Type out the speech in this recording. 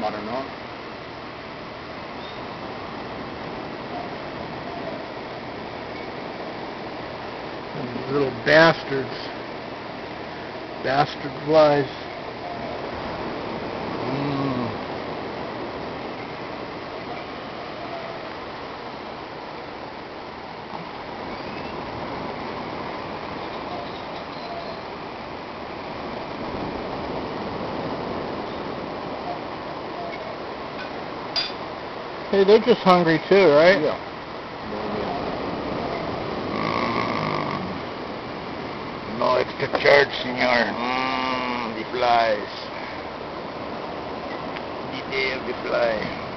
Don't know. These little bastards. Bastard flies. Mm. Hey, they're just hungry too, right? Yeah. No extra charge, senor. Mmm, the flies. The day of the fly.